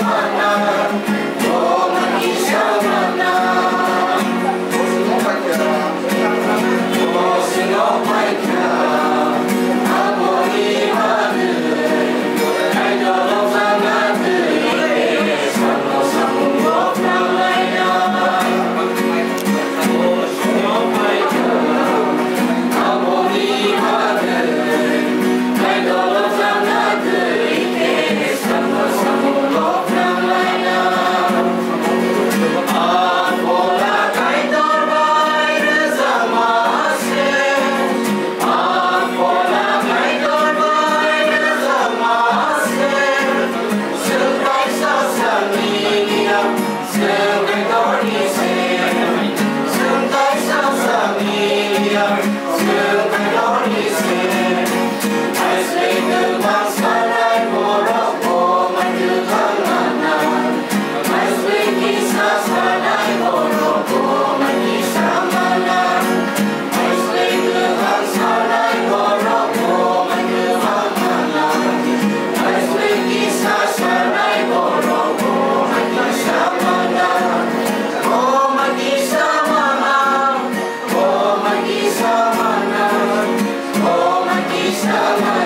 Namah Namah still Krishna.